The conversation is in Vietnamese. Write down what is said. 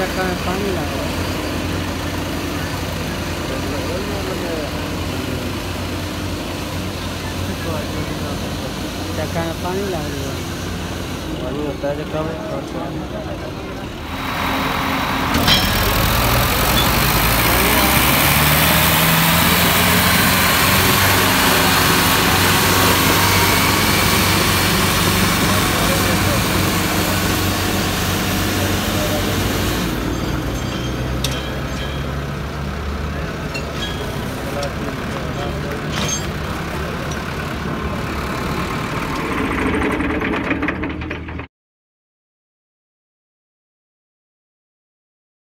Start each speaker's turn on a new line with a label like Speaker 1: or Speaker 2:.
Speaker 1: chắc có như là chắc có như là được.
Speaker 2: Còn người ta sẽ có biết